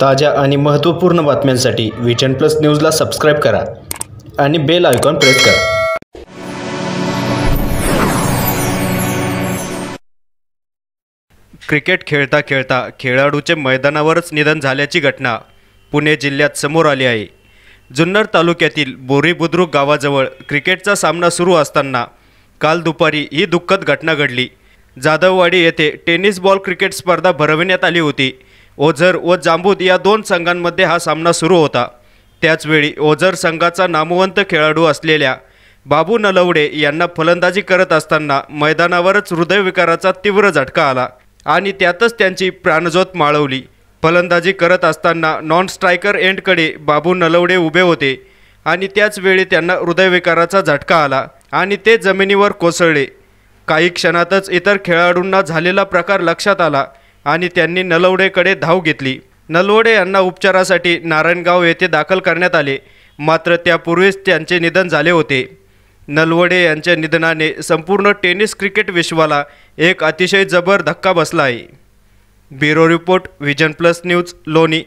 ताज्या आणि महत्त्वपूर्ण बातम्यांसाठी विजन प्लस न्यूजला सबस्क्राईब करा आणि बेल आयकॉन प्रेस करा. क्रिकेट खेळता खेळता खेळाडूचे मैदानावरच निधन झाल्याची घटना पुणे जिल्ह्यात समोर आली आहे. जुन्नर तालुक्यातील बोरी बुद्रुक गावाजवळ क्रिकेटचा सामना सुरू असताना काल दुपारी ही दुःखद घटना घडली. जाधववाडी येथे टेनिस बॉल क्रिकेट स्पर्धा भरविण्यात आली होती. ओझर व जांबूद या दोन संघांमध्ये हा सामना सुरू होता. त्याचवेळी ओझर संघाचा नामवंत खेळाडू असलेल्या बाबू नलवडे यांना फलंदाजी करत असताना मैदानावरच हृदयविकाराचा तीव्र झटका आला आणि त्यातच त्यांची प्राणज्योत माळवली. फलंदाजी करत असताना नॉन स्ट्रायकर एंडकडे बाबू नलवडे उभे होते आणि त्याचवेळी त्यांना हृदयविकाराचा झटका आला आणि ते जमिनीवर कोसळले. काही क्षणातच इतर खेळाडूंना झालेला प्रकार लक्षात आला आणि त्यांनी नलवडेकडे धाव घेतली. नलवडे यांना उपचारासाठी नारायणगाव येथे दाखल करण्यात आले. मात्र त्यापूर्वीच त्यांचे निधन झाले होते. नलवडे यांच्या निधनाने संपूर्ण टेनिस क्रिकेट विश्वाला एक अतिशय जबर धक्का बसला आहे. Bureau report vision plus news Loni.